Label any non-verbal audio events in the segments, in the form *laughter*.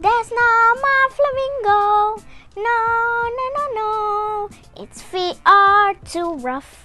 That's not my flamingo. No, no, no, no. Its feet are too rough.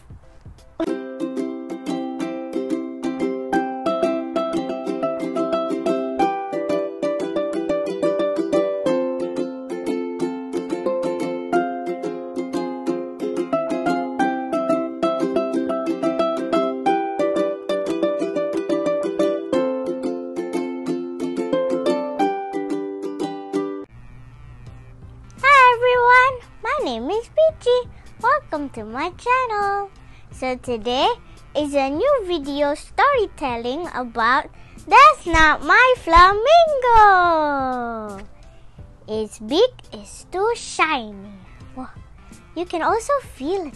My name is Peachy. Welcome to my channel. So today is a new video storytelling about That's Not My Flamingo. Its beak is too shiny. Wow. You can also feel it.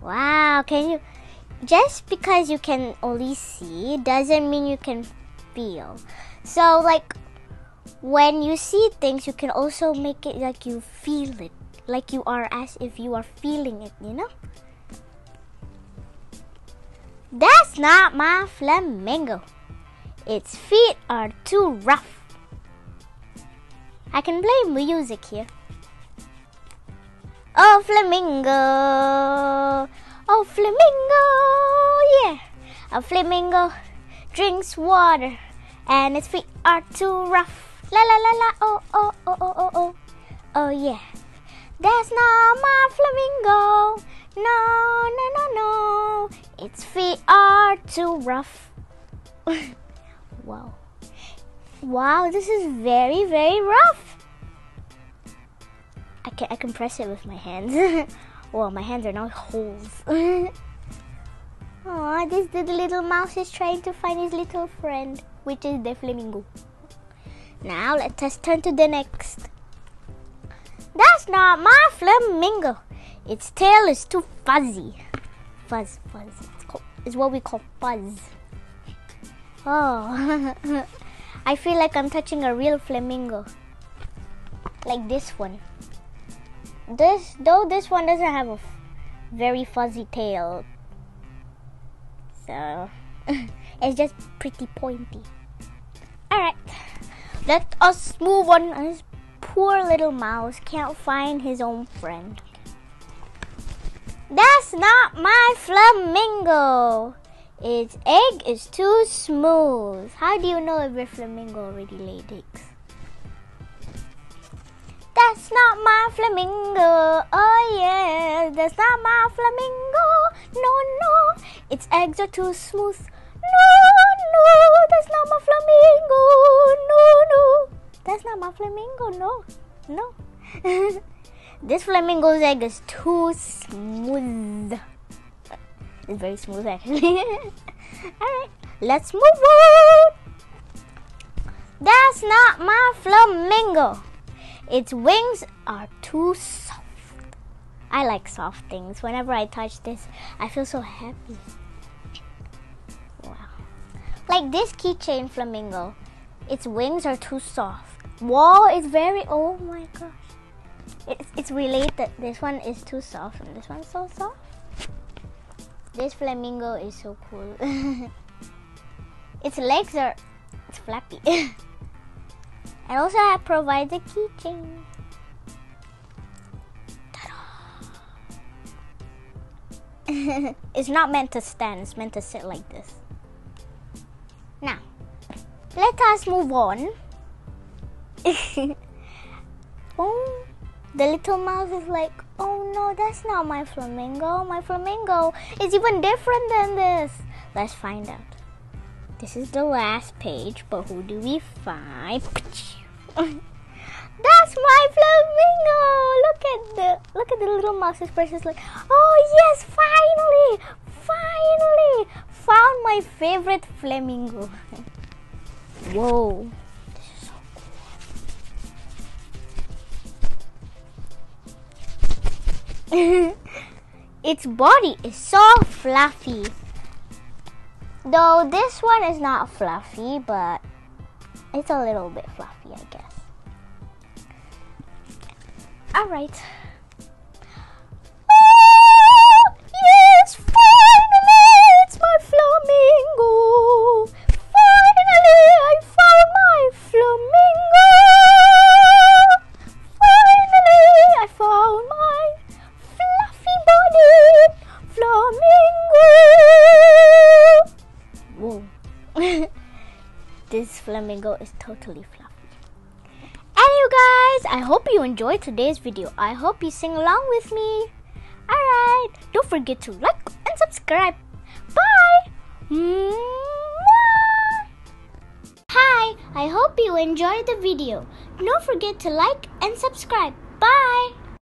Wow, can you just because you can only see doesn't mean you can feel. So like when you see things, you can also make it like you feel it, like you are as if you are feeling it, you know? That's not my flamingo. Its feet are too rough. I can play music here. Oh, flamingo. Oh, flamingo. Yeah. A flamingo drinks water and its feet are too rough. La la la la. Oh, oh, oh, oh, oh, oh. Oh, yeah. That's not my flamingo. No, no, no, no. Its feet are too rough. *laughs* wow. Wow, this is very, very rough. I can I can press it with my hands. *laughs* well, my hands are now holes. *laughs* Aw, this the little mouse is trying to find his little friend, which is the flamingo. Now let us turn to the next. That's not my flamingo. Its tail is too fuzzy. Fuzz, fuzz. It's, called, it's what we call fuzz. Oh, *laughs* I feel like I'm touching a real flamingo. Like this one. This, though, this one doesn't have a very fuzzy tail. So, *laughs* it's just pretty pointy. Let us move on. This poor little mouse can't find his own friend. That's not my flamingo. Its egg is too smooth. How do you know if your flamingo already laid eggs? That's not my flamingo. Oh yeah, that's not my flamingo. No, no, its eggs are too smooth. No, no, No, *laughs* this flamingo's egg is too smooth. It's very smooth actually. *laughs* Alright, let's move on. That's not my flamingo. Its wings are too soft. I like soft things. Whenever I touch this, I feel so happy. Wow. Like this keychain flamingo, its wings are too soft. Whoa, it's very, oh my gosh. It's, it's related. This one is too soft and this one's so soft. This flamingo is so cool. *laughs* its legs are, it's flappy. *laughs* And also I provide the keychain. *laughs* It's not meant to stand, it's meant to sit like this. Let us move on. *laughs* oh, the little mouse is like, oh no, that's not my flamingo. My flamingo is even different than this. Let's find out. This is the last page, but who do we find? *laughs* That's my flamingo! Look at the look at the little mouse expression. Like, oh yes, finally, finally, found my favorite flamingo. *laughs* Whoa, so cool. its body is so fluffy. Though this one is not fluffy, but it's a little bit fluffy, I guess. Alright. Flamingo is totally fluffy. And you guys, I hope you enjoyed today's video. I hope you sing along with me. Alright, don't forget to like and subscribe. Bye! Hi, I hope you enjoyed the video. Don't forget to like and subscribe. Bye!